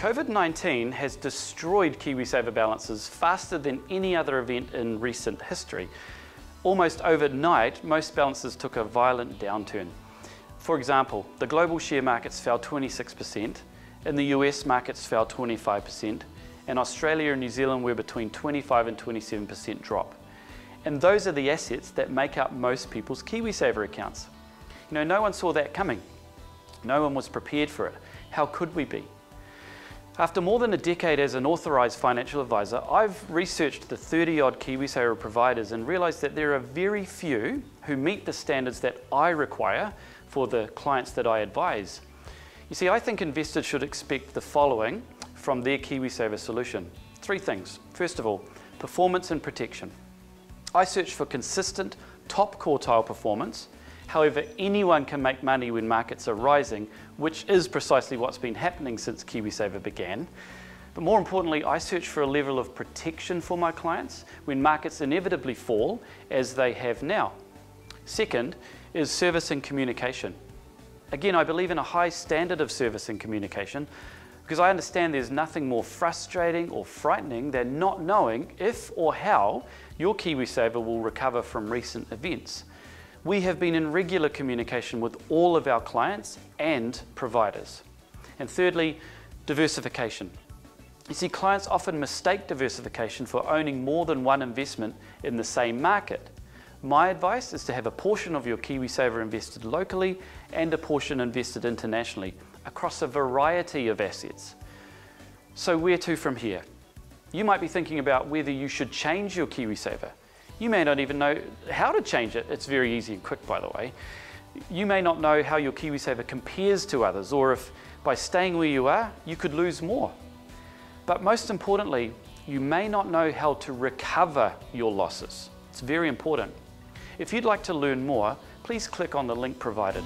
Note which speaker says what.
Speaker 1: COVID-19 has destroyed KiwiSaver balances faster than any other event in recent history. Almost overnight, most balances took a violent downturn. For example, the global share markets fell 26%, in the US markets fell 25%, and Australia and New Zealand were between 25 and 27% drop. And those are the assets that make up most people's KiwiSaver accounts. You know, no one saw that coming. No one was prepared for it. How could we be? After more than a decade as an authorised financial advisor, I've researched the 30 odd KiwiSaver providers and realised that there are very few who meet the standards that I require for the clients that I advise. You see, I think investors should expect the following from their KiwiSaver solution. Three things. First of all, performance and protection. I search for consistent top quartile performance However, anyone can make money when markets are rising, which is precisely what's been happening since KiwiSaver began. But more importantly, I search for a level of protection for my clients when markets inevitably fall, as they have now. Second is service and communication. Again, I believe in a high standard of service and communication because I understand there's nothing more frustrating or frightening than not knowing if or how your KiwiSaver will recover from recent events. We have been in regular communication with all of our clients and providers. And thirdly, diversification. You see, clients often mistake diversification for owning more than one investment in the same market. My advice is to have a portion of your KiwiSaver invested locally and a portion invested internationally across a variety of assets. So where to from here? You might be thinking about whether you should change your KiwiSaver. You may not even know how to change it. It's very easy and quick, by the way. You may not know how your KiwiSaver compares to others, or if by staying where you are, you could lose more. But most importantly, you may not know how to recover your losses. It's very important. If you'd like to learn more, please click on the link provided.